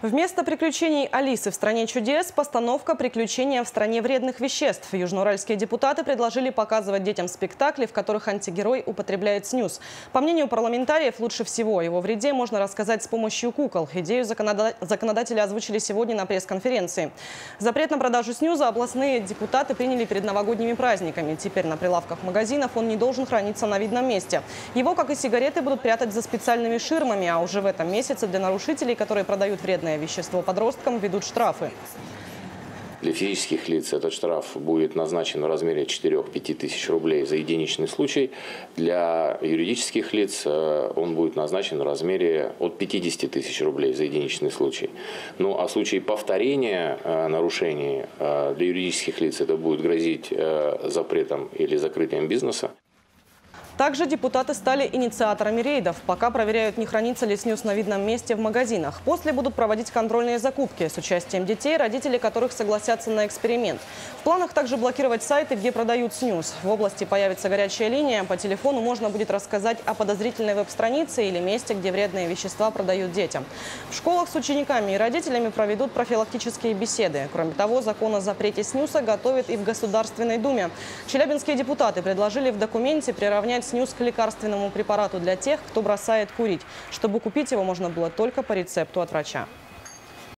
Вместо приключений Алисы в «Стране чудес» постановка «Приключения в стране вредных веществ». Южноуральские депутаты предложили показывать детям спектакли, в которых антигерой употребляет снюс. По мнению парламентариев, лучше всего его вреде можно рассказать с помощью кукол. Идею законодатели озвучили сегодня на пресс-конференции. Запрет на продажу снюза областные депутаты приняли перед новогодними праздниками. Теперь на прилавках магазинов он не должен храниться на видном месте. Его, как и сигареты, будут прятать за специальными ширмами, а уже в этом месяце для нарушителей, которые продают вредные вредное вещество подросткам, ведут штрафы. Для физических лиц этот штраф будет назначен в размере 4-5 тысяч рублей за единичный случай. Для юридических лиц э, он будет назначен в размере от 50 тысяч рублей за единичный случай. Ну а в случае повторения э, нарушений э, для юридических лиц это будет грозить запретом или закрытием бизнеса. Также депутаты стали инициаторами рейдов. Пока проверяют, не хранится ли снюс на видном месте в магазинах. После будут проводить контрольные закупки с участием детей, родители которых согласятся на эксперимент. В планах также блокировать сайты, где продают снюс. В области появится горячая линия. По телефону можно будет рассказать о подозрительной веб-странице или месте, где вредные вещества продают детям. В школах с учениками и родителями проведут профилактические беседы. Кроме того, закон о запрете снюса готовят и в Государственной Думе. Челябинские депутаты предложили в документе приравнять снюс к лекарственному препарату для тех, кто бросает курить. Чтобы купить его можно было только по рецепту от врача.